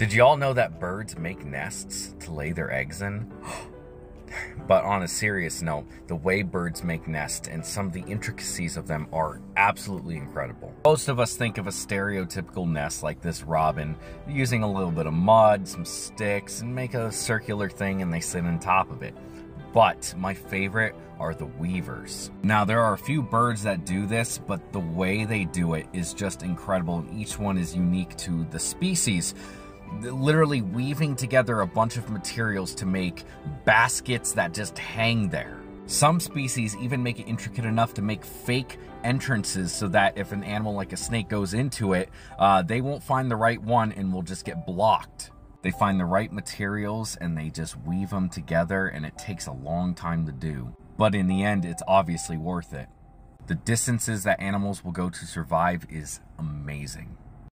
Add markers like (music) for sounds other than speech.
Did you all know that birds make nests to lay their eggs in? (gasps) but on a serious note, the way birds make nests and some of the intricacies of them are absolutely incredible. Most of us think of a stereotypical nest like this robin, using a little bit of mud, some sticks, and make a circular thing and they sit on top of it. But my favorite are the weavers. Now, there are a few birds that do this, but the way they do it is just incredible, and each one is unique to the species literally weaving together a bunch of materials to make baskets that just hang there. Some species even make it intricate enough to make fake entrances so that if an animal like a snake goes into it, uh, they won't find the right one and will just get blocked. They find the right materials and they just weave them together and it takes a long time to do. But in the end, it's obviously worth it. The distances that animals will go to survive is amazing.